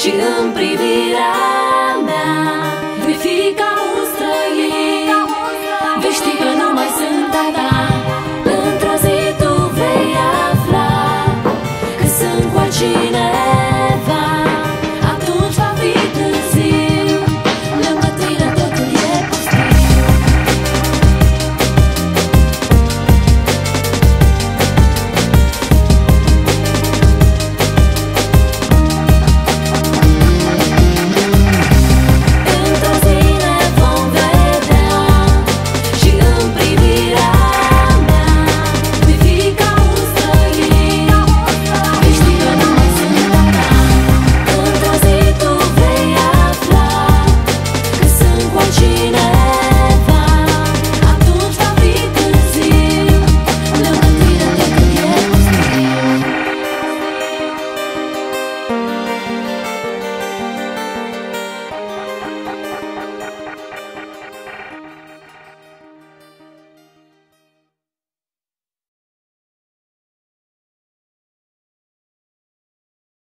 și în